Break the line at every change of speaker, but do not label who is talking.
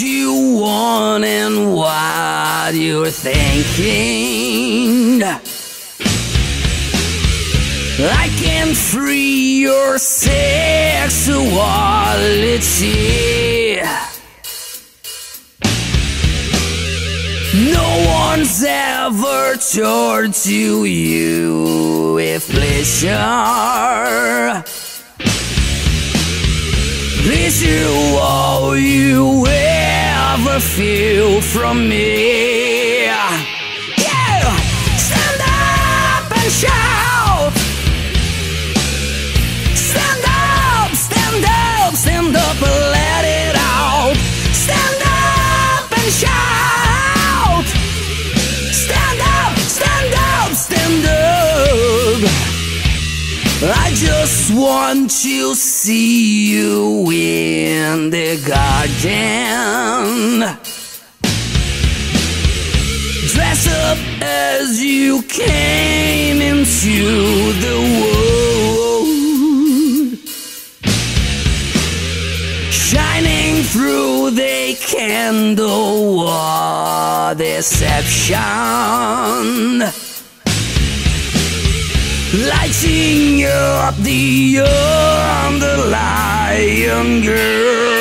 you want and what you're thinking. I can free your sexuality. No one's ever tortured to you with pleasure. Is all you ever feel from me. Yeah! Stand up and shout! Just want to see you in the garden. Dress up as you came into the world. Shining through the candle of deception. Lighting up the underlying girl.